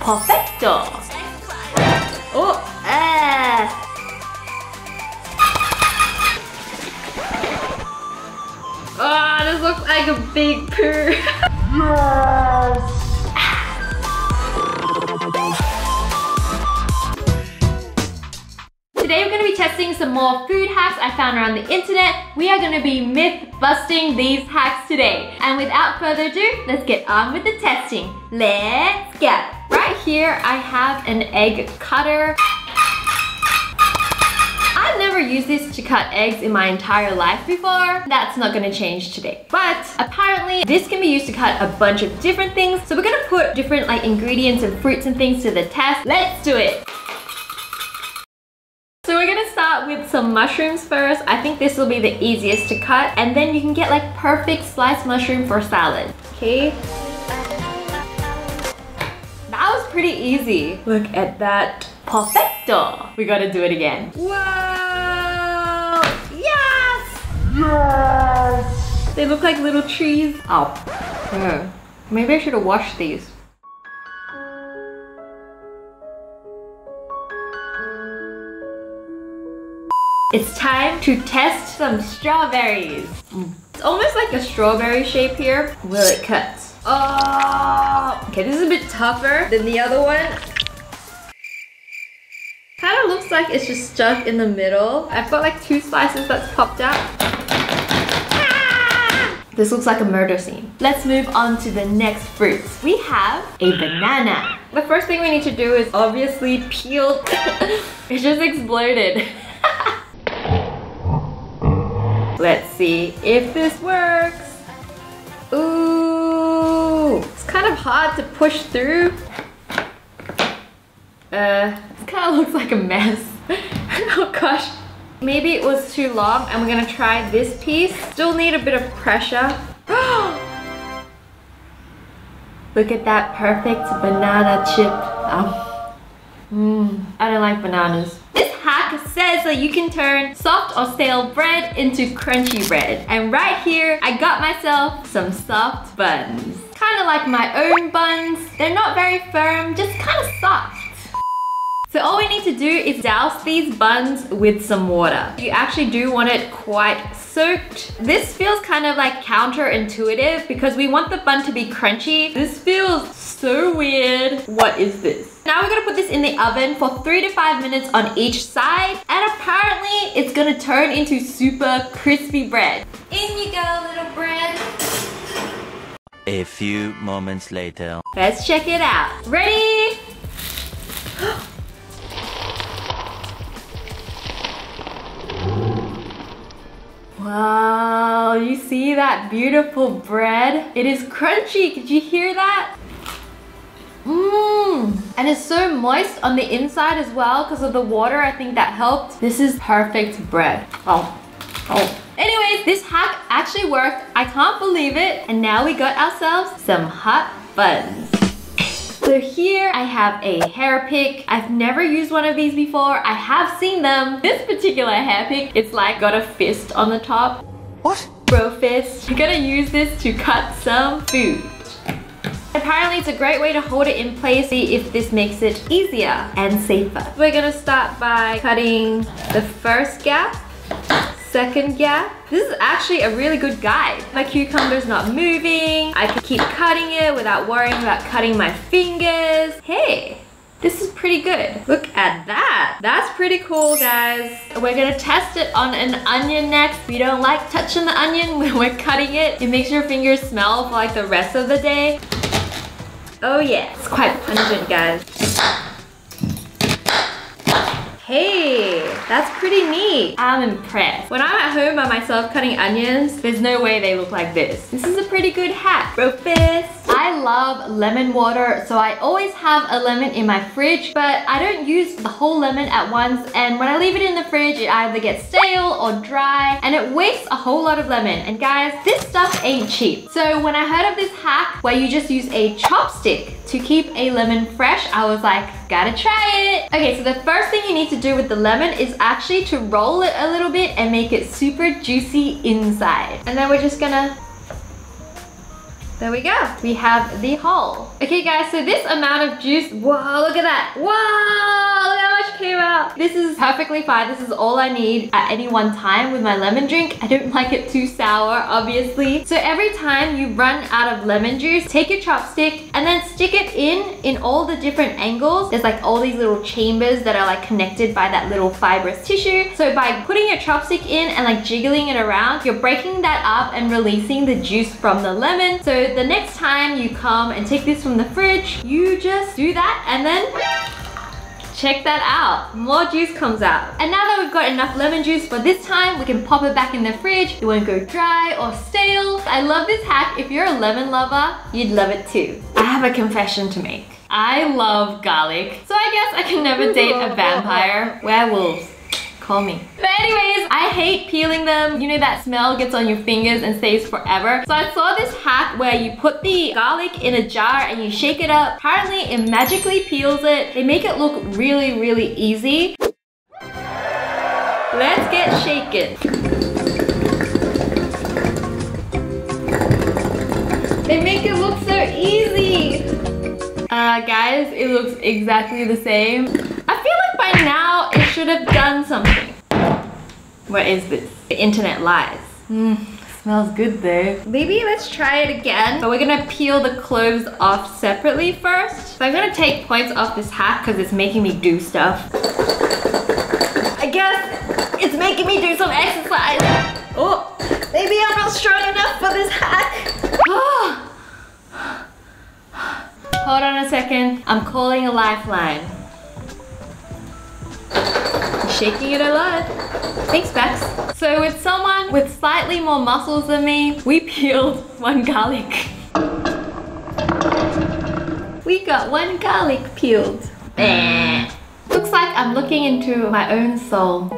Perfecto. Oh, ah. Oh, this looks like a big poo. yes! Today we're going to be testing some more food hacks I found around the internet. We are going to be myth busting these hacks today. And without further ado, let's get on with the testing. Let's go. Here, I have an egg cutter. I've never used this to cut eggs in my entire life before. That's not gonna change today. But apparently this can be used to cut a bunch of different things. So we're gonna put different like ingredients and fruits and things to the test. Let's do it. So we're gonna start with some mushrooms first. I think this will be the easiest to cut. And then you can get like perfect sliced mushroom for salad. Okay. That was pretty easy. Look at that. Perfecto. We gotta do it again. Whoa! Yes! Yes! They look like little trees. Oh. oh. Maybe I should have washed these. It's time to test some strawberries. Mm. It's almost like a strawberry shape here. Will it cut? Oh, okay, this is a bit tougher than the other one. Kind of looks like it's just stuck in the middle. I've got like two slices that's popped out. Ah! This looks like a murder scene. Let's move on to the next fruits. We have a banana. The first thing we need to do is obviously peel. it just exploded. Let's see if this works. Kind of hard to push through. Uh, it kind of looks like a mess. oh gosh. Maybe it was too long and we're gonna try this piece. Still need a bit of pressure. Look at that perfect banana chip. Oh. Mm, I don't like bananas This hack says that you can turn soft or stale bread into crunchy bread. And right here, I got myself some soft buns. Kind of like my own buns. They're not very firm, just kind of soft. So all we need to do is douse these buns with some water. You actually do want it quite soaked. This feels kind of like counterintuitive because we want the bun to be crunchy. This feels so weird. What is this? Now we're gonna put this in the oven for three to five minutes on each side. And apparently it's gonna turn into super crispy bread. In you go, little bread. A few moments later. Let's check it out. Ready? Wow, you see that beautiful bread? It is crunchy, could you hear that? Mmm, and it's so moist on the inside as well because of the water. I think that helped. This is perfect bread. Oh, oh. This hack actually worked. I can't believe it. And now we got ourselves some hot buns. So here I have a hair pick. I've never used one of these before. I have seen them. This particular hair pick, it's like got a fist on the top. What? Bro fist. I'm gonna use this to cut some food. Apparently it's a great way to hold it in place, see if this makes it easier and safer. We're gonna start by cutting the first gap second gap. This is actually a really good guide. My cucumber's not moving. I can keep cutting it without worrying about cutting my fingers. Hey, this is pretty good. Look at that. That's pretty cool, guys. We're gonna test it on an onion next. We don't like touching the onion when we're cutting it. It makes your fingers smell for like the rest of the day. Oh yeah, it's quite pungent, guys. Hey, that's pretty neat. I'm impressed. When I'm at home by myself cutting onions, there's no way they look like this. This is a pretty good hack. Brofist. I love lemon water, so I always have a lemon in my fridge, but I don't use the whole lemon at once, and when I leave it in the fridge, it either gets stale or dry, and it wastes a whole lot of lemon. And guys, this stuff ain't cheap. So when I heard of this hack where you just use a chopstick to keep a lemon fresh, I was like, gotta try it. Okay, so the first thing you need to do with the lemon is actually to roll it a little bit and make it super juicy inside. And then we're just gonna There we go. We have the whole. Okay guys, so this amount of juice, whoa, look at that. Whoa, This is perfectly fine. This is all I need at any one time with my lemon drink. I don't like it too sour, obviously. So every time you run out of lemon juice, take your chopstick and then stick it in, in all the different angles. There's like all these little chambers that are like connected by that little fibrous tissue. So by putting your chopstick in and like jiggling it around, you're breaking that up and releasing the juice from the lemon. So the next time you come and take this from the fridge, you just do that and then check that out. More juice comes out. And now that we've got enough lemon juice for this time, we can pop it back in the fridge. It won't go dry or stale. I love this hack. If you're a lemon lover, you'd love it too. I have a confession to make. I love garlic. So I guess I can never date a vampire. Werewolves call me. But anyways, I hate peeling them. You know that smell gets on your fingers and stays forever. So I saw this hack where you put the garlic in a jar and you shake it up. Apparently it magically peels it. They make it look really, really easy. Let's get shaken. They make it look so easy. Uh, guys, it looks exactly the same. By now it should have done something. What is this? The internet lies. Mmm, smells good though. Maybe let's try it again. But we're gonna peel the cloves off separately first. So I'm gonna take points off this hack because it's making me do stuff. I guess it's making me do some exercise. Oh, maybe I'm not strong enough for this hack. Hold on a second. I'm calling a lifeline. Shaking it a lot. Thanks, Bex. So with someone with slightly more muscles than me, we peeled one garlic. We got one garlic peeled. Looks like I'm looking into my own soul.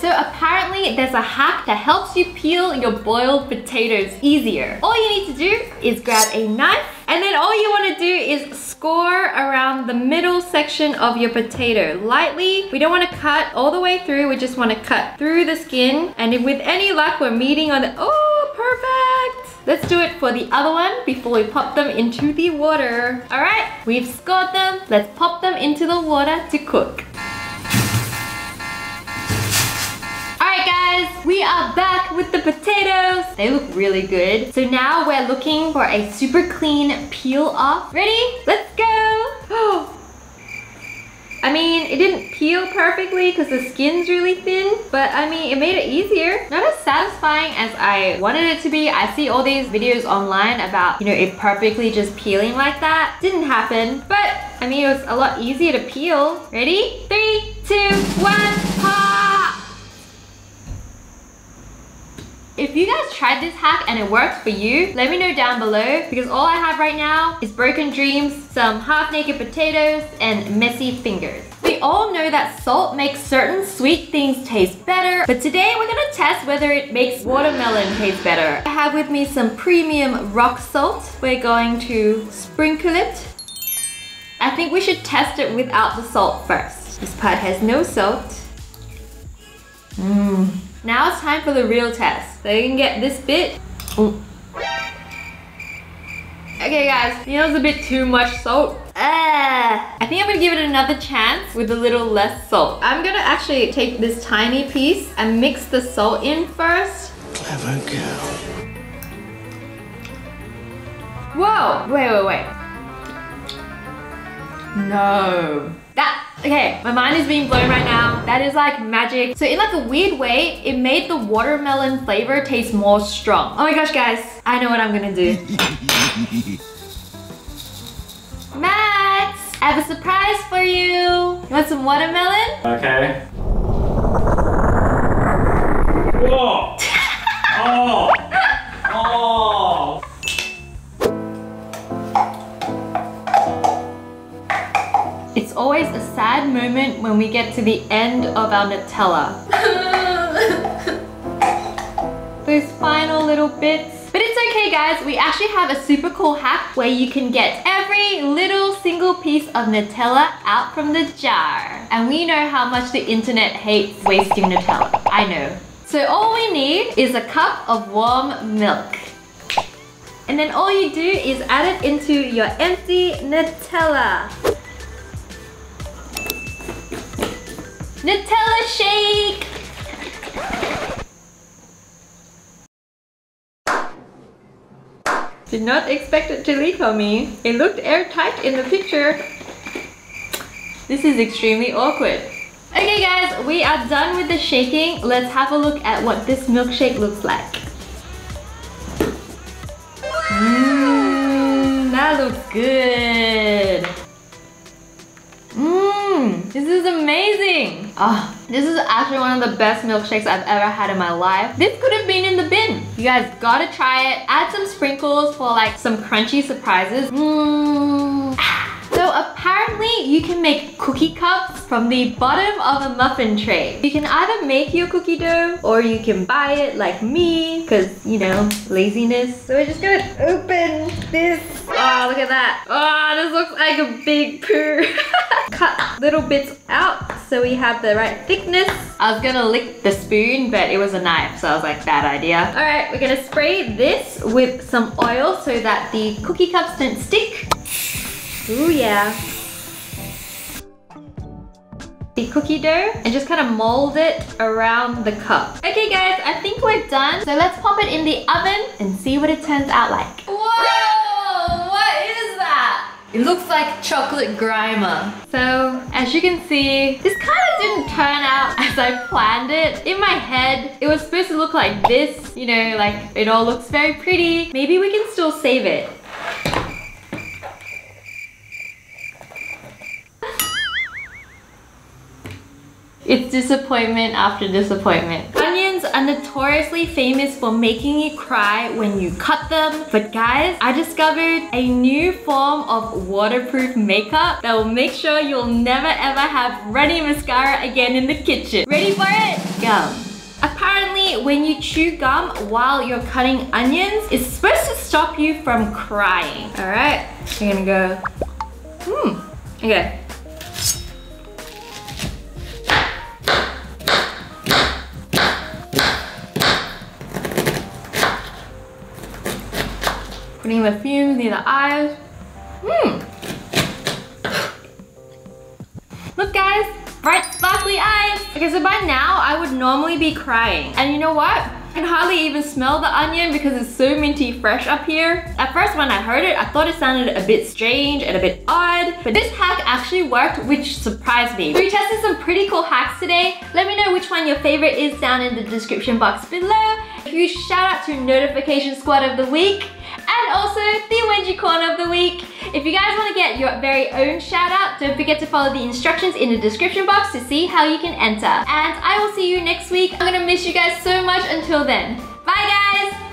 So apparently there's a hack that helps you peel your boiled potatoes easier. All you need to do is grab a knife and then all you want to do is score around the middle section of your potato lightly. We don't want to cut all the way through, we just want to cut through the skin and if with any luck we're meeting on the... Oh, perfect! Let's do it for the other one before we pop them into the water. Alright, we've scored them. Let's pop them into the water to cook. We are back with the potatoes. They look really good. So now we're looking for a super clean peel off. Ready? Let's go. I mean, it didn't peel perfectly because the skin's really thin, but I mean, it made it easier. Not as satisfying as I wanted it to be. I see all these videos online about, you know, it perfectly just peeling like that. Didn't happen, but I mean, it was a lot easier to peel. Ready? Three, two, one, If you guys tried this hack and it worked for you, let me know down below because all I have right now is broken dreams, some half-naked potatoes, and messy fingers. We all know that salt makes certain sweet things taste better, but today we're gonna test whether it makes watermelon taste better. I have with me some premium rock salt. We're going to sprinkle it. I think we should test it without the salt first. This part has no salt. Mmm. Now it's time for the real test. So you can get this bit. Ooh. Okay guys, you know it's a bit too much salt. Ah, I think I'm gonna give it another chance with a little less salt. I'm gonna actually take this tiny piece and mix the salt in first. Clever girl. Whoa, wait, wait, wait. No. That, okay, my mind is being blown right now. That is like magic. So in like a weird way, it made the watermelon flavor taste more strong. Oh my gosh, guys. I know what I'm gonna do. Max, I have a surprise for you. You want some watermelon? Okay. Whoa! oh! Oh! Always a sad moment when we get to the end of our Nutella. Those final little bits. But it's okay guys, we actually have a super cool hack where you can get every little single piece of Nutella out from the jar. And we know how much the internet hates wasting Nutella. I know. So all we need is a cup of warm milk. And then all you do is add it into your empty Nutella. Nutella shake! Did not expect it to leak on me. It looked airtight in the picture. This is extremely awkward. Okay guys, we are done with the shaking. Let's have a look at what this milkshake looks like. Mmm, that looks good. Mmm, this is amazing. Ah, oh, this is actually one of the best milkshakes I've ever had in my life. This could have been in the bin. You guys gotta try it. Add some sprinkles for like some crunchy surprises. Mmm. Apparently you can make cookie cups from the bottom of a muffin tray. You can either make your cookie dough or you can buy it like me because, you know, laziness. So we're just gonna open this. Oh, look at that. Oh, this looks like a big poo. Cut little bits out so we have the right thickness. I was gonna lick the spoon, but it was a knife, so I was like, bad idea. All right, we're gonna spray this with some oil so that the cookie cups don't stick. Ooh yeah. The cookie dough and just kind of mold it around the cup. Okay guys, I think we're done. So let's pop it in the oven and see what it turns out like. Whoa, what is that? It looks like chocolate Grimer. So, as you can see, this kind of didn't turn out as I planned it. In my head, it was supposed to look like this. You know, like it all looks very pretty. Maybe we can still save it. It's disappointment after disappointment. Onions are notoriously famous for making you cry when you cut them. But guys, I discovered a new form of waterproof makeup that will make sure you'll never ever have runny mascara again in the kitchen. Ready for it? Gum. Apparently, when you chew gum while you're cutting onions, it's supposed to stop you from crying. All right, we're gonna go, hmm, okay. Putting the fumes near the eyes. Hmm. Look guys, bright sparkly eyes. Okay, so by now I would normally be crying. And you know what? I can hardly even smell the onion because it's so minty fresh up here. At first when I heard it, I thought it sounded a bit strange and a bit odd, but this hack actually worked, which surprised me. We tested some pretty cool hacks today. Let me know which one your favorite is down in the description box below. Huge shout out to Notification Squad of the Week and also the Wengie Corner of the week. If you guys want to get your very own shout out, don't forget to follow the instructions in the description box to see how you can enter. And I will see you next week. I'm gonna miss you guys so much until then. Bye guys!